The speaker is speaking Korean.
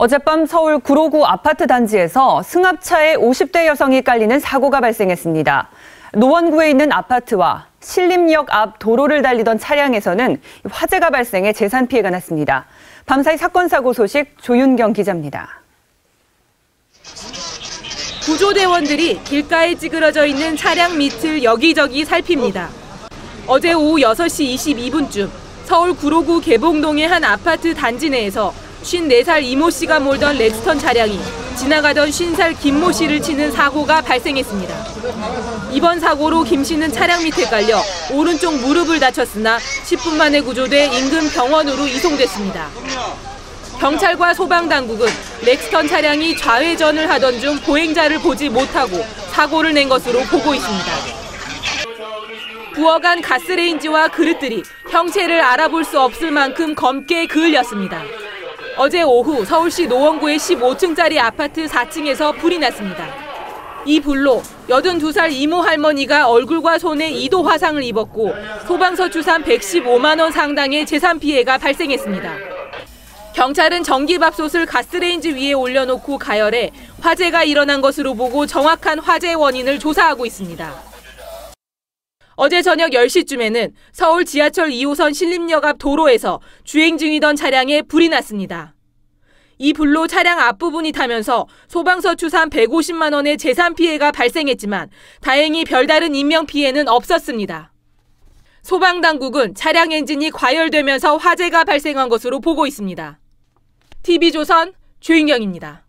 어젯밤 서울 구로구 아파트 단지에서 승합차에 50대 여성이 깔리는 사고가 발생했습니다. 노원구에 있는 아파트와 신림역 앞 도로를 달리던 차량에서는 화재가 발생해 재산 피해가 났습니다. 밤사이 사건 사고 소식 조윤경 기자입니다. 구조대원들이 길가에 찌그러져 있는 차량 밑을 여기저기 살핍니다. 어제 오후 6시 22분쯤 서울 구로구 개봉동의 한 아파트 단지 내에서 54살 이모 씨가 몰던 렉스턴 차량이 지나가던 50살 김모 씨를 치는 사고가 발생했습니다. 이번 사고로 김 씨는 차량 밑에 깔려 오른쪽 무릎을 다쳤으나 10분 만에 구조돼 인근 병원으로 이송됐습니다. 경찰과 소방당국은 렉스턴 차량이 좌회전을 하던 중 보행자를 보지 못하고 사고를 낸 것으로 보고 있습니다. 부어간 가스레인지와 그릇들이 형체를 알아볼 수 없을 만큼 검게 그을렸습니다. 어제 오후 서울시 노원구의 15층짜리 아파트 4층에서 불이 났습니다. 이 불로 82살 이모 할머니가 얼굴과 손에 2도 화상을 입었고 소방서 추산 115만 원 상당의 재산 피해가 발생했습니다. 경찰은 전기밥솥을 가스레인지 위에 올려놓고 가열해 화재가 일어난 것으로 보고 정확한 화재 원인을 조사하고 있습니다. 어제 저녁 10시쯤에는 서울 지하철 2호선 신림역 앞 도로에서 주행 중이던 차량에 불이 났습니다. 이 불로 차량 앞부분이 타면서 소방서 추산 150만 원의 재산 피해가 발생했지만 다행히 별다른 인명 피해는 없었습니다. 소방당국은 차량 엔진이 과열되면서 화재가 발생한 것으로 보고 있습니다. TV조선 주인경입니다.